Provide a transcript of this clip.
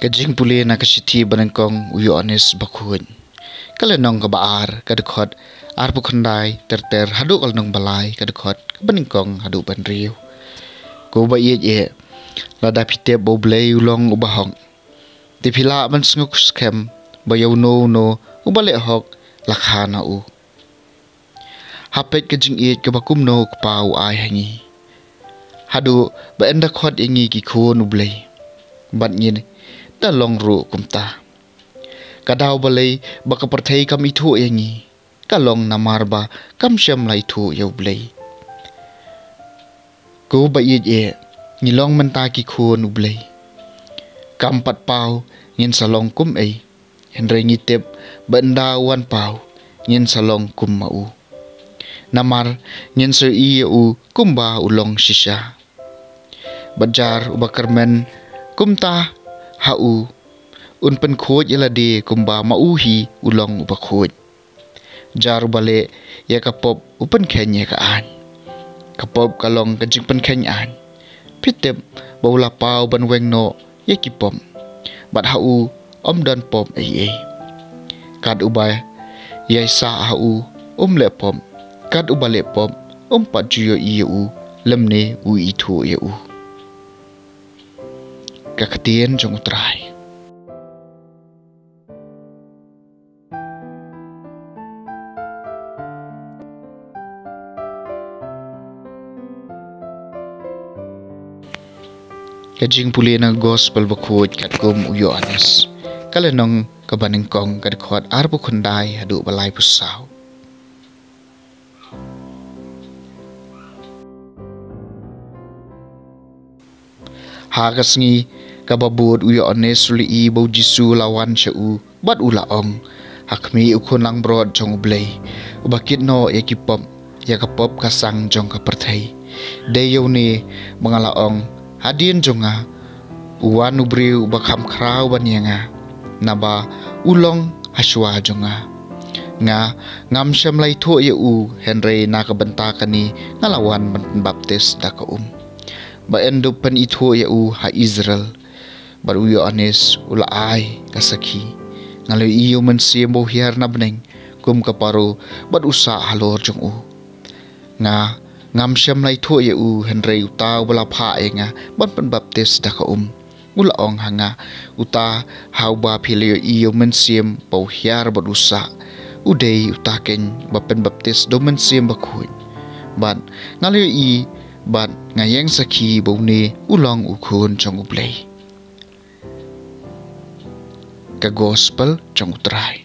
Kajing puli na kasiti banangkong uyo anis bakun. Kala nong kabaar kadekot ar pukandai ter ter haduk al nong balai kadekot banangkong haduk banriu. Ko ba ye ye lada pite bo blay ulong ubahong. Di pila man snguk skem ba yaw no no ubale hok lakhana u. Hapet kajing iet kabakum no kpau ai hangi. Hadu, ba enda khot ingi e ki khun ublay. Bat nyin da long ru kum ta kadau balai ba ka parthai kam i thu e yangi ka long na mar ba, kam sham lai thu e yo blai ko ba ye ye ni long man ta ki khu nu blai kam pat pau ngin salong kum ei hen re ngi tep ban da wan pau ngin salong kum ma u namar ngin ser i u kum ba ulong shisha bajar ubakarmen kum ta ha u. Un pen khoj ila de kumba ma u hi ulong upa khoj jar bale ya ka pop upen khen ya ka an. Ka pop ka long ka jing pen khen an. Pitep bawla pau ban weng no ya អំដនពមអីអីកាត់ឧបាយយាយសាអ៊ូអ៊ុំលេពមកាត់ឧបាលេពមអ៊ុំបាត់ជយអ៊ីអ៊ូលំនេអ៊ូអ៊ីធូអ៊ីអ៊ូកាក់ទៀនចងត្រៃកជាងពូលីណា gospel បខូចកាត់គុំអ៊ូយ៉ានស bakut kat kum uyo anes. Kala nong kabaning kong kad kuat arbu kundai hadu balai pusau. Hagas ngi kababud uyo anes suli i bau jisu lawan u bat ula ong. Hakmi ukun lang brod jong ublay. Ubakit no ekipop ya kapop kasang jong kapertai. Deyo ni mga laong hadien jonga uwan ubriu bakam krau banyanga naba ulong haswa jonga nga ngam syam lai tho ye u henry na ka banta kani ngalawan baptis da ka um ba endo pen i tho ye u ha israel. Bar u yo anes ula ai kasaki. Ngalo iyo men siembo hiar na bneng kum ka paru bat usa halor jong u. Nga ngam syam lai thu ye u henry uta wala pha e nga ban pan baptis da ka um ula ong hanga uta hau ba phile i yo men siem pau hiar ba usa u dei uta ken ba pen baptis do men siem ba khu ban ngalio i ban ngayeng sakhi bo ne ulong u khun chong u play. Ka gospel chong utrai